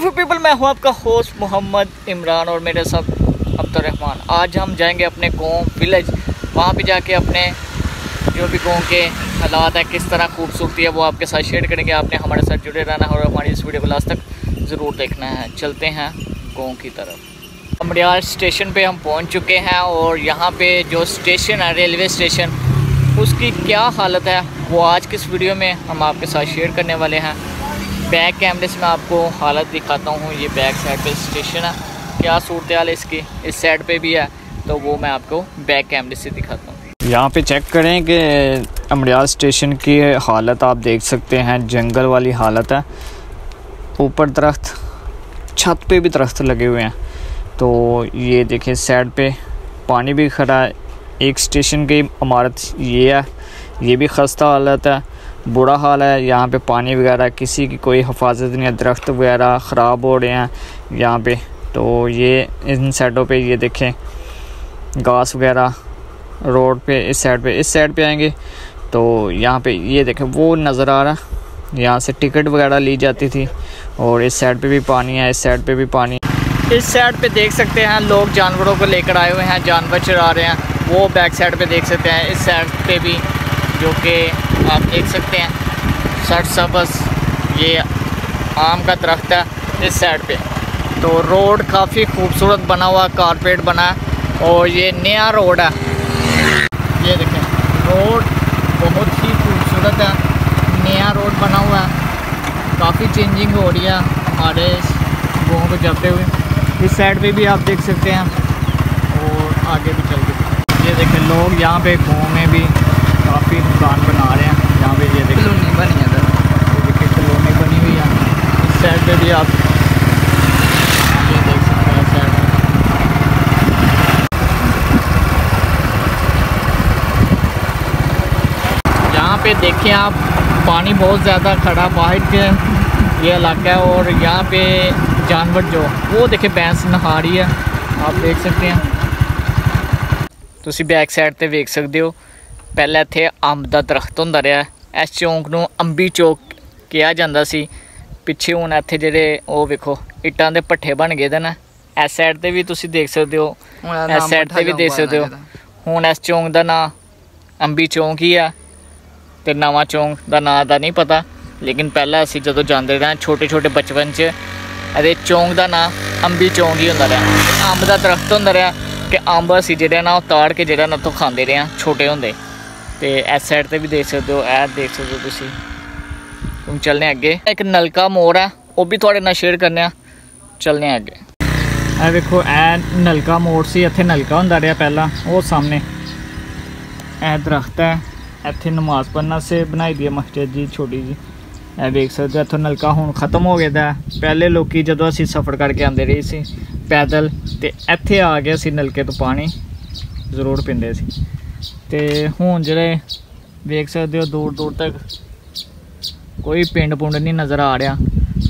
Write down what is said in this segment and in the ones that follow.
Beautiful people मैं हूँ आपका होस्ट मोहम्मद इमरान और मेरे साथ अब्दुलरहमान आज हम जाएँगे अपने गाँव विलेज वहाँ पे जाके अपने जो भी गाँव के हालात हैं, किस तरह खूबसूरती है, वो आपके साथ शेयर करेंगे। आपने हमारे साथ जुड़े रहना है और हमारी इस वीडियो को लास्ट तक ज़रूर देखना है। चलते हैं गाँव की तरफ़। अमरियाल स्टेशन पर हम पहुँच चुके हैं और यहाँ पर जो स्टेशन है रेलवे स्टेशन उसकी क्या हालत है, वो आज की इस वीडियो में हम आपके साथ शेयर करने वाले हैं। बैक कैमरे से मैं आपको हालत दिखाता हूँ। ये बैक साइड पे स्टेशन है। क्या सूरत हाल इसकी? इस साइड पे भी है। तो वो मैं आपको बैक कैमरे से दिखाता हूँ। यहाँ पे चेक करें कि अमरियाल स्टेशन की हालत आप देख सकते हैं। जंगल वाली हालत है। ऊपर दरख्त, छत पे भी दरख्त लगे हुए हैं। तो ये देखें साइड पे पानी भी खड़ा है। एक स्टेशन की इमारत ये है। ये भी खस्ता हालत है। बुरा हाल है। यहाँ पे पानी वगैरह, किसी की कोई हिफाजत नहीं है, दरख्त वगैरह ख़राब हो रहे हैं यहाँ पे। तो ये इन साइडों पे ये देखें, घास वगैरह रोड पे इस साइड पे, इस साइड पे आएँगे। तो यहाँ पे ये देखें, वो नज़र आ रहा है यहाँ से टिकट वगैरह ली जाती थी और इस साइड पे भी पानी है, इस साइड पे भी पानी। इस साइड पे देख सकते हैं, लोग जानवरों को लेकर आए हुए हैं, जानवर चरा रहे हैं, वो बैक साइड पे देख सकते हैं, इस साइड पे भी। जो कि आप देख सकते हैं सट सबस, ये आम का दरख्त है इस साइड पे। तो रोड काफ़ी खूबसूरत बना हुआ कारपेट बना है और ये नया रोड है। ये देखें रोड बहुत ही खूबसूरत है, नया रोड बना हुआ है। काफ़ी चेंजिंग हो रही है हमारे गाँव को जाते हुए। इस साइड पे भी आप देख सकते हैं और आगे भी चल के ये देखें, लोग यहाँ पे गाँव में भी काफ़ी दुकान बना रहे हैं यहाँ पे ये देखिए कलोनी बनी है ये देखिए कलोनी बनी हुई है इस साइड पे भी आप ये देख सकते हैं साइड यहाँ पे देखें आप पानी बहुत ज़्यादा खड़ा बाहर के ये इलाका है और यहाँ पे जानवर जो वो देखे भैंस नहा रही है आप देख सकते हैं ਤੁਸੀਂ ਬੈਕ ਸਾਈਡ ਤੇ ਵੇਖ ਸਕਦੇ ਹੋ ਪਹਿਲਾਂ ਇੱਥੇ ਅੰਬ ਦਾ ਦਰਖਤ ਹੁੰਦਾ ਰਿਹਾ। ਇਸ ਚੌਂਕ ਨੂੰ ਅੰਬੀ ਚੌਕ ਕਿਹਾ ਜਾਂਦਾ ਸੀ। ਪਿੱਛੇ ਹੁਣ ਇੱਥੇ ਜਿਹੜੇ ਉਹ ਵੇਖੋ ਇੱਟਾਂ ਦੇ ਪੱਠੇ ਬਣ ਗਏ ਦੇ ਨੇ ਇਸ ਸਾਈਡ ਤੇ ਵੀ ਤੁਸੀਂ ਦੇਖ ਸਕਦੇ ਹੋ। ਇਸ ਸਾਈਡ ਤੇ ਵੀ ਦੇਖ ਸਕਦੇ ਹੋ। ਹੁਣ ਇਸ ਚੌਂਕ ਦਾ ਨਾਂ ਅੰਬੀ ਚੌਂਕ ਹੀ ਆ ਤੇ ਨਵਾਂ ਚੌਂਕ ਦਾ ਨਾਂ ਦਾ ਨਹੀਂ ਪਤਾ। ਲੇਕਿਨ ਪਹਿਲਾਂ ਅਸੀਂ ਜਦੋਂ ਜਾਂਦੇ ਰਹੇ ਛੋਟੇ ਛੋਟੇ ਬਚਪਨ 'ਚ ਇਹਦੇ ਚੌਂਕ ਦਾ ਨਾਂ ਅੰਬੀ ਚੌਂਕ ਹੀ ਹੁੰਦਾ ਰਿਹਾ। ਅੰਬ ਦਾ ਦਰਖਤ ਹੁੰਦਾ ਰਿਹਾ ਕਿ ਅੰਬ ਅਸੀਂ ਜਿਹੜਾ ਨਾ ਉਹ ਤਾੜ ਕੇ ਜਿਹੜਾ ਨਾ ਤੋਂ ਖਾਂਦੇ ਰਹੇ ਛੋਟੇ ਹੁੰਦੇ। ਤੇ ਇਸ ਸਾਈਡ ਤੇ ਵੀ ਦੇਖ ਸਕਦੇ ਹੋ, ਇਹ ਦੇਖ ਸਕਦੇ ਹੋ ਤੁਸੀਂ। ਹੁਣ ਚੱਲਨੇ ਅੱਗੇ। ਇੱਕ ਨਲਕਾ ਮੋੜ ਹੈ ਉਹ ਵੀ ਤੁਹਾਡੇ ਨਾਲ ਸ਼ੇਅਰ ਕਰਨੇ ਆ। ਚੱਲਨੇ ਅੱਗੇ। ਇਹ ਵੇਖੋ, ਇਹ ਨਲਕਾ ਮੋੜ ਸੀ, ਇੱਥੇ ਨਲਕਾ ਹੁੰਦਾ ਰਿਹਾ ਪਹਿਲਾਂ, ਉਹ ਸਾਹਮਣੇ। ਇਹ ਦਰਖਤ ਹੈ, ਇੱਥੇ ਨਮਾਜ਼ ਪੜਨ ਸੇ, ਬਣਾਈ ਦੀ ਹੈ ਮਸਜਿਦ ਜੀ, ਛੋਟੀ ਜੀ। ਇਹ ਵੇਖ ਸਕਦੇ ਹੋ, ਇੱਥੋਂ ਨਲਕਾ ਹੁਣ ਖਤਮ ਹੋ ਗਿਆ ਦਾ ਪਹਿਲੇ ਲੋਕੀ ਜਦੋਂ ਅਸੀਂ ਸਫ਼ਰ ਕਰਕੇ ਆਉਂਦੇ ਰਹੇ ਸੀ, ਪੈਦਲ, ਤੇ ਇੱਥੇ ਆ ਕੇ ਅਸੀਂ ਨਲਕੇ ਤੋਂ ਪਾਣੀ, ਜ਼ਰੂਰ ਪੀਂਦੇ ਸੀ। ਤੇ ਹੁਣ ਜਿਹੜੇ ਵੇਖ ਸਕਦੇ ਹੋ ਦੂਰ ਦੂਰ ਤੱਕ ਕੋਈ ਪਿੰਡ ਪੁੰਡ ਨਹੀਂ ਨਜ਼ਰ ਆ ਰਿਹਾ।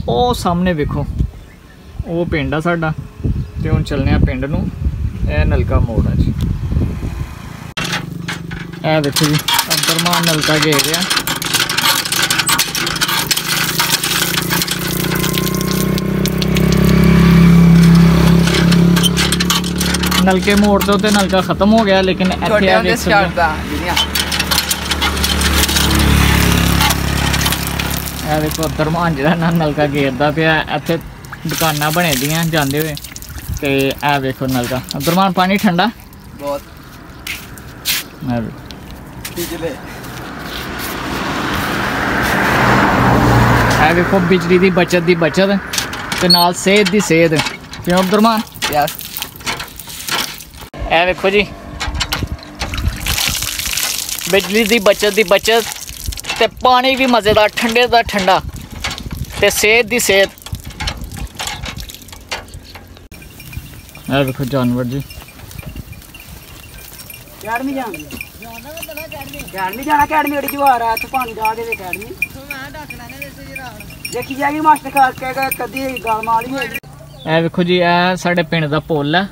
ਉਹ ਸਾਹਮਣੇ ਵੇਖੋ। ਉਹ ਪਿੰਡ ਆ ਸਾਡਾ ਤੇ ਹੁਣ ਚੱਲਨੇ ਆ ਪਿੰਡ ਨੂੰ। ਇਹ ਨਲਕਾ ਮੋੜ ਆ ਜੀ। ਇਹ ਦੇਖੋ ਜੀ, ਅੰਦਰ ਮਾਂ ਨਲਕਾ ਗਏ ਰਿਹਾ ਨਲਕੇ ਮੋੜ ਤੋਂ ਤੇ ਨਲਕਾ ਖਤਮ ਹੋ ਗਿਆ ਲੇਕਿਨ ਇੱਥੇ ਆ ਦੇਖ ਸਕਦੇ ਹੋ ਇਹ ਦੇਖੋ ਉੱਧਰ ਮਾਂ ਜਿਹੜਾ ਨਾ ਨਲਕਾ ਗੇਰਦਾ ਪਿਆ ਇੱਥੇ ਦੁਕਾਨਾਂ ਬਣੇ ਦੀਆਂ ਜਾਂਦੇ ਹੋਏ ਤੇ ਇਹ ਵੇਖੋ ਨਲਕਾ ਉੱਧਰ ਮਾਂ ਪਾਣੀ ਠੰਡਾ ਬਹੁਤ ਇਹ ਪਿਛਲੇ ਇਹ ਵੇਖੋ ਬਿਜਲੀ ਦੀ ਬਚਤ ਦੀ ਬਚਤ ਤੇ ਨਾਲ ਸਿਹਤ ਦੀ ਸਿਹਤ ਕਿਉਂ ਉੱਧਰ ਮਾਂ ਯਸ ਇਹ ਵੇਖੋ ਜੀ। ਬਿਜਲੀ ਦੀ ਬਚਤ ਦੀ ਬਚਤ ਤੇ ਪਾਣੀ ਵੀ ਮਜ਼ੇਦਾਰ ਠੰਡੇ ਦਾ ਠੰਡਾ ਤੇ ਸਿਹਤ ਦੀ ਸਿਹਤ। ਇਹ ਵੇਖੋ ਜਾਨਵਰ ਜੀ। ਅਕੈਡਮੀ ਜਾਣਾ ਅਕੈਡਮੀ ਜਾਣਾ ਅਕੈਡਮੀ ਉੜੀ ਜਵਾਰ ਆ ਤੇ ਪਾਣੀ ਡਾ ਕੇ ਅਕੈਡਮੀ। ਦੇਖੀ ਜਾਏਗੀ ਮਾਸਟਰ ਖਾਸ ਕੇ ਕਦੀ ਗੱਲ ਮਾਰੀ ਹੋਏਗੀ। ਇਹ ਵੇਖੋ ਜੀ ਇਹ ਸਾਡੇ ਪਿੰਡ ਦਾ ਪੁੱਲ ਹੈ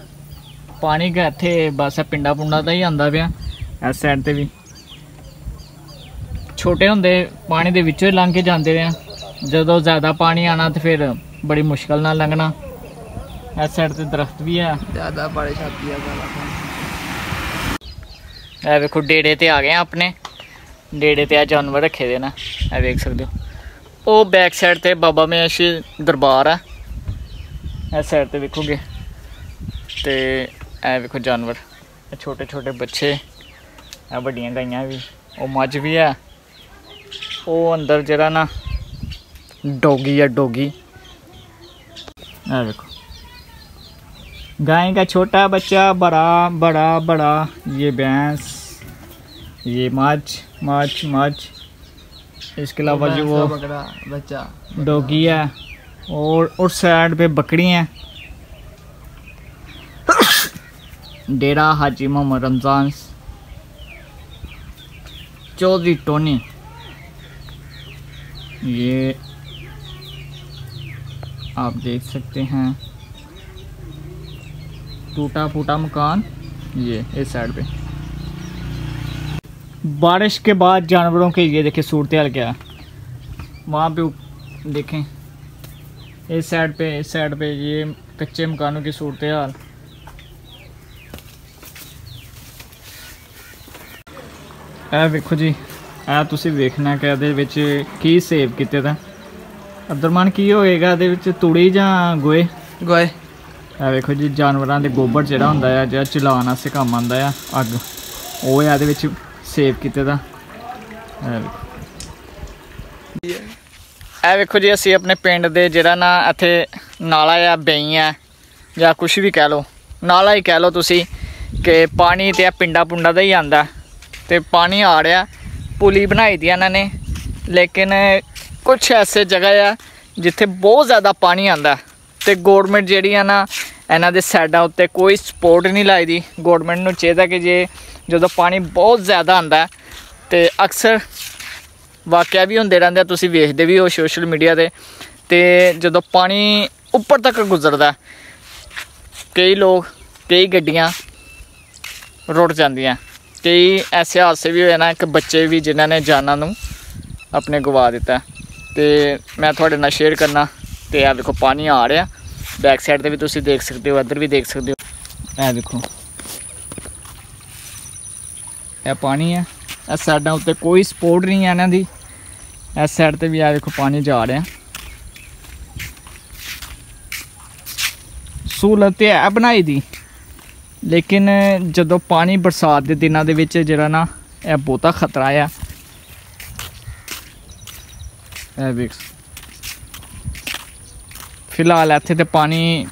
ਪਾਣੀ ਕਿ ਇੱਥੇ ਬਸ ਪਿੰਡਾਂ ਪੁੰਡਾਂ ਦਾ ਹੀ ਆਂਦਾ ਪਿਆ ਇਸ ਸਾਈਡ ਤੇ ਵੀ। ਛੋਟੇ ਹੁੰਦੇ ਪਾਣੀ ਦੇ ਵਿੱਚੋਂ ਹੀ ਲੰਘ ਕੇ ਜਾਂਦੇ ਰਹੇ ਆ। ਜਦੋਂ ਜ਼ਿਆਦਾ ਪਾਣੀ ਆਣਾ ਤੇ ਫਿਰ ਬੜੀ ਮੁਸ਼ਕਲ ਨਾਲ ਲੰਘਣਾ। ਇਸ ਸਾਈਡ ਤੇ ਦਰਖਤ ਵੀ ਹੈ ਜ਼ਿਆਦਾ ਬੜੇ ਛਾਤੀ ਆ ਇਹ ਵੇਖੋ ਡੇੜੇ ਤੇ ਆ ਗਏ ਆ ਆਪਣੇ। ਡੇੜੇ ਤੇ ਆ ਜਾਨਵਰ ਰੱਖੇ ਦੇ ਨਾ ਇਹ ਵੇਖ ਸਕਦੇ ਹੋ। ਉਹ ਬੈਕ ਸਾਈਡ ਤੇ ਬਾਬਾ ਮੇਸ਼ ਦਰਬਾਰ ਆ। ਇਸ ਸਾਈਡ ਤੇ ਵੇਖੋਗੇ। ਤੇ ਇਹ ਵੇਖੋ ਜਾਨਵਰ ਇਹ ਛੋਟੇ ਛੋਟੇ ਬੱਚੇ ਇਹ ਵੱਡੀਆਂ ਗਾਈਆਂ ਵੀ ਉਹ ਮੱਝ ਵੀ ਆ ਉਹ ਅੰਦਰ ਜਿਹੜਾ ਨਾ ਡੋਗੀ ਆ ਡੋਗੀ ਇਹ ਵੇਖੋ गाय का छोटा बच्चा बड़ा बड़ा बड़ा ये भैंस ये माछ माछ माछ इसके अलावा जो वो बकरा बच्चा डॉगी है और उस साइड पे बकरी हैं डेरा हाजी मोहम्मद रमज़ान चौधरी टोनी। ये आप देख सकते हैं। टूटा फूटा मकान, ये इस साइड पे। बारिश के बाद जानवरों के, ये देखिए, सूरत हाल क्या है। वहाँ पे देखें, इस साइड पे, इस साइड पे ये कच्चे मकानों की सूरत हाल। ਇਹ ਵੇਖੋ ਜੀ ਇਹ ਤੁਸੀਂ ਵੇਖਣਾ ਕਿ ਇਹਦੇ ਵਿੱਚ ਕੀ ਸੇਵ ਕੀਤੇ ਤਾਂ। ਅਬਦੁਰਮਾਨ ਕੀ ਹੋਏਗਾ ਇਹਦੇ ਵਿੱਚ ਤੂੜੀ ਜਾਂ ਗੋਏ गोए ਇਹ ਵੇਖੋ ਜੀ ਜਾਨਵਰਾਂ ਦੇ ਗੋਬਰ ਜਿਹੜਾ ਹੁੰਦਾ ਆ ਜਿਹੜਾ ਚਲਾਉਣ ਵਾਸਤੇ ਕੰਮ ਆਉਂਦਾ ਆ ਅੱਗ। ਉਹ ਆ ਇਹਦੇ ਵਿੱਚ ਸੇਵ ਕੀਤੇ ਦਾ ਇਹ ਵੇਖੋ। ਜੀ ਅਸੀਂ ਆਪਣੇ ਪਿੰਡ ਦੇ ਜਿਹੜਾ ਨਾ ਇੱਥੇ ਨਾਲਾ ਆ ਬਈ ਆ ਜਾਂ ਕੁਝ ਵੀ ਕਹਿ ਲਓ। ਨਾਲਾ ਹੀ ਕਹਿ ਲਓ ਤੁਸੀਂ ਕਿ ਪਾਣੀ ਤੇ ਆ ਪਿੰਡਾ ਪੁੰਡਾ ਦਾ ਹੀ ਆਂਦਾ ਤੇ ਪਾਣੀ ਆ ਰਿਹਾ, ਪੁਲੀ ਬਣਾਈ ਦੀ ਇਹਨਾਂ ਨੇ। ਲੇਕਿਨ ਕੁਝ ਐਸੇ ਜਗ੍ਹਾ ਆ ਜਿੱਥੇ ਬਹੁਤ ਜ਼ਿਆਦਾ ਪਾਣੀ ਆਂਦਾ ਤੇ ਗਵਰਨਮੈਂਟ ਜਿਹੜੀ ਆ ਨਾ, ਇਹਨਾਂ ਦੇ ਸਾਈਡਾਂ ਉੱਤੇ ਕੋਈ ਸਪੋਰਟ ਨਹੀਂ ਲਾਈ ਦੀ ਗਵਰਨਮੈਂਟ ਨੂੰ ਚਾਹੀਦਾ ਕਿ ਜੇ ਜਦੋਂ ਪਾਣੀ ਬਹੁਤ ਜ਼ਿਆਦਾ ਆਂਦਾ ਤੇ ਅਕਸਰ ਵਾਕਿਆ ਵੀ ਹੁੰਦੇ ਰਹਿੰਦੇ ਆ, ਤੁਸੀਂ ਵੇਖਦੇ ਵੀ ਹੋ ਸੋਸ਼ਲ ਮੀਡੀਆ ਤੇ। ਤੇ ਜਦੋਂ ਪਾਣੀ ਉੱਪਰ ਤੱਕ ਗੁਜ਼ਰਦਾ, ਕਈ ਲੋਕ, ਕਈ ਗੱਡੀਆਂ ਰੁੜ ਜਾਂਦੀਆਂ। ਕਈ ਐਸੇ ਹਾਦਸੇ ਵੀ ਹੋਏ ਨਾ ਕਿ ਬੱਚੇ ਵੀ ਜਿਨ੍ਹਾਂ ਨੇ ਜਾਨਾਂ ਨੂੰ ਆਪਣੇ ਗਵਾ ਦਿੱਤਾ। ਤੇ ਮੈਂ ਤੁਹਾਡੇ ਨਾਲ ਸ਼ੇਅਰ ਕਰਨਾ, ਤੇ ਆ ਵੇਖੋ ਪਾਣੀ ਆ ਰਿਹਾ। ਬੈਕ ਸਾਈਡ ਤੇ ਵੀ ਤੁਸੀਂ ਦੇਖ ਸਕਦੇ ਹੋ, ਇੱਧਰ ਵੀ ਦੇਖ ਸਕਦੇ ਹੋ। ਇਹ ਦੇਖੋ। ਇਹ ਪਾਣੀ ਹੈ ਇਸ ਸਾਈਡਾਂ ਉੱਤੇ ਕੋਈ ਸਪੋਰਟ ਨਹੀਂ ਹੈ ਇਹਨਾਂ ਦੀ। ਇਸ ਸਾਈਡ ਤੇ ਵੀ ਆ ਦੇਖੋ ਪਾਣੀ ਜਾ ਰਿਹਾ। ਸਹੂਲਤ ਹੈ ਬਣਾਈ ਦੀ। ਲੇਕਿਨ ਜਦੋਂ ਪਾਣੀ ਬਰਸਾਤ ਦੇ ਦਿਨਾਂ ਦੇ ਵਿੱਚ ਜਿਹੜਾ ਨਾ ਇਹ ਬਹੁਤਾ ਖਤਰਾ ਆ ਇਹ ਵੇਖ ਫਿਲਹਾਲ ਇੱਥੇ ਤੇ ਪਾਣੀ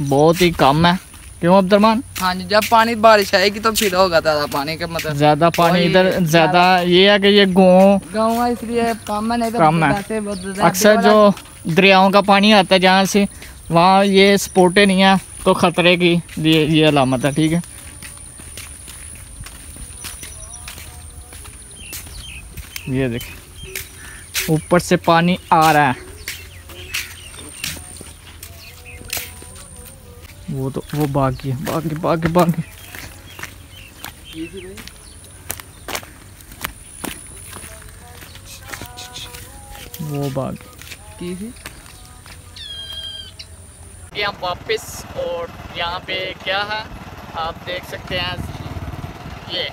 ਬਹੁਤ ਹੀ ਕਮ ਹੈ क्यों अब्दुलरमान हाँ जी जब पानी बारिश आएगी तो फिर होगा ज्यादा पानी का मतलब ज़्यादा पानी वही इधर ज़्यादा ये है कि ये गाँव गाँव है इसलिए कम है नहीं तो कम है। वैसे बहुत ज्यादा- अक्सर जो दरियाओं का पानी आता है जहाँ से वहाँ ये स्पोर्टें नहीं है तो ख़तरे की ये ये अलामत है, ठीक है? ये देखिए ऊपर से पानी आ रहा है। वो तो वो बाकी है, बाकी बाकी बाकी। वो बाकी। की थी कि हम वापस और यहाँ पे क्या है? आप देख सकते हैं ये।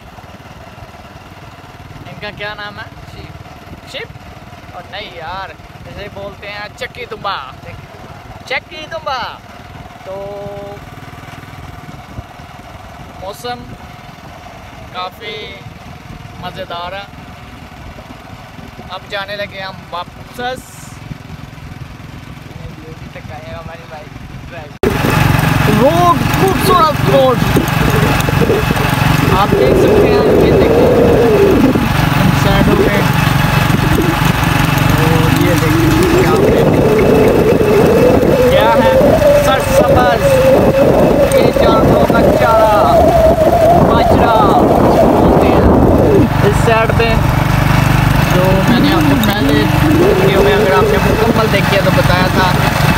इनका क्या नाम है? शिप शिप और नहीं यार इसे बोलते हैं चक्की तुम्बा। चक्की तुम्बा। तो मौसम काफ़ी मज़ेदार है। अब जाने लगे हम वापस तक आएगा हमारी बाइक रोड खूबसूरत रोड आप देख सकते हैं ये देखिए इन साइडों पे और ये देखिए यहाँ पे क्या है सरसब्ज ये जानवरों का चारा बाजरा बोलते हैं इस साइड पे जो मैंने आपको पहले वीडियो में अगर आपने मुकम्मल देखी है तो बताया था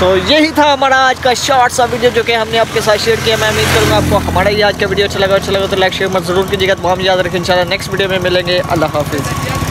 तो यही था हमारा आज का शॉर्ट सा वीडियो जो कि हमने आपके साथ शेयर किया। मैं उम्मीद करूँगा आपको हमारा ही आज का वीडियो अच्छा लगा। अच्छा लगा तो लाइक शेयर मत ज़रूर कीजिएगा। तो हम याद रखें। इंशाल्लाह नेक्स्ट वीडियो में मिलेंगे। अल्लाह हाफिज़।